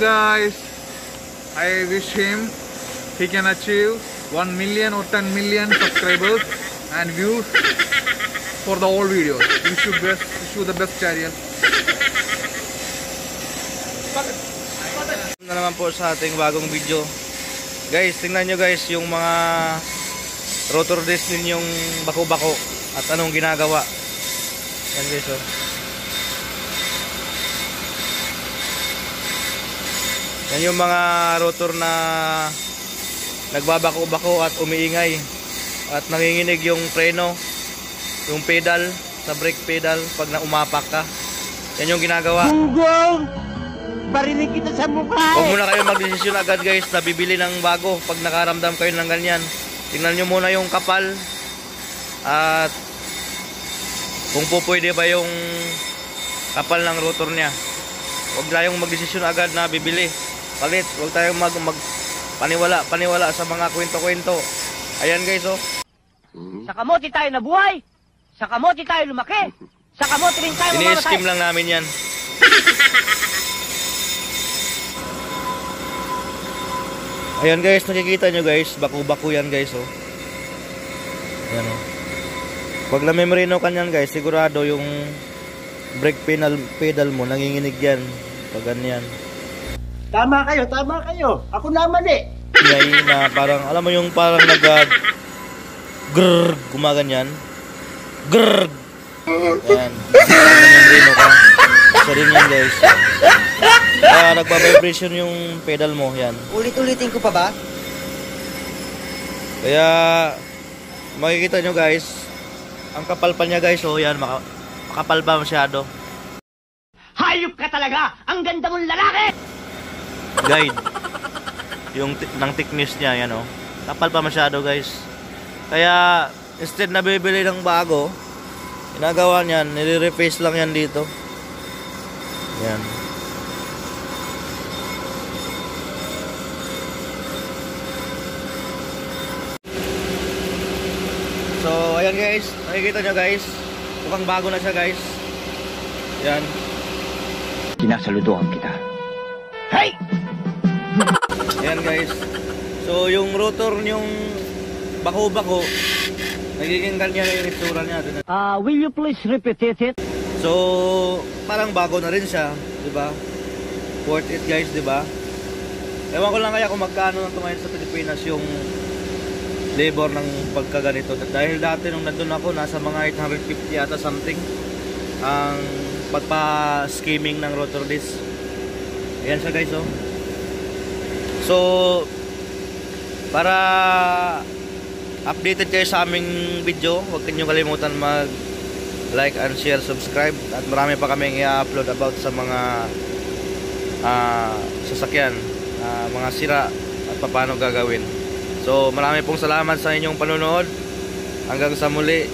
guys. I wish him he can achieve 1 million or 10 million subscribers and views for the all videos. Wish you best, wish you the best Ariel. na naman po sa ating bagong video. Guys, tingnan nyo guys yung mga rotor disc ninyong bako-bako at anong ginagawa. Yan guys oh. Yan yung mga rotor na nagbabako-bako at umiingay at nanginginig yung preno, yung pedal, sa brake pedal pag naumapak ka. Yan yung ginagawa. Gunggong! Barinig kita sa mukha Huwag muna kayo magdesisyon agad guys na bibili ng bago pag nakaramdam kayo ng ganyan. Tingnan nyo muna yung kapal at kung po pwede ba yung kapal ng rotor niya. Huwag tayong magdesisyon agad na bibili. Palit, huwag tayong mag, mag paniwala, paniwala sa mga kwento-kwento. Ayan guys oh. Sa kamote tayo nabuhay! Sa kamote tayo lumaki! Sa kamote rin tayo Ini-skim lang namin yan. Ayan guys, nakikita nyo guys, baku-baku yan guys oh. Ayan oh. Pag na memorino ka yan guys, sigurado yung brake pedal, pedal mo, nanginginig yan. Pag ganyan. Tama kayo, tama kayo. Ako naman eh. Ngay na parang, alam mo yung parang nag uh, grrr, gumaganyan. Grrr. Ayan. Parang memorino ka. Isa rin yan guys. Kaya nagpa-vibration yung pedal mo, yan. Ulit-ulitin ko pa ba? Kaya makikita nyo guys, ang kapal pa niya guys, oh yan, maka, makapal pa masyado. Hayop ka talaga! Ang ganda mong lalaki! Guide. Yung ng thickness niya, yan oh. Kapal pa masyado guys. Kaya instead na bibili ng bago, ginagawa niyan, nire-reface lang yan dito. Yan. So, ayan guys. Nakikita nyo guys. Mukhang bago na siya guys. Yan. Sinasaludoan kita. Hey! Ayan guys. So yung rotor yung bako-bako, nagiging ganyan yung itsura niya. Uh, will you please repeat it? So parang bago na rin siya, di ba? Worth it guys, di ba? Ewan ko lang kaya kung magkano nang ngayon sa Pilipinas yung labor ng pagkaganito. Dahil dati nung nandun ako, nasa mga 850 yata something ang pagpa-skimming ng rotor disc. Ayan siya guys, oh. So, para updated kayo sa aming video, huwag niyo kalimutan mag like and share, subscribe at marami pa kaming i-upload about sa mga ah, sasakyan, ah, mga sira at paano gagawin. So, marami pong salamat sa inyong panonood. Hanggang sa muli.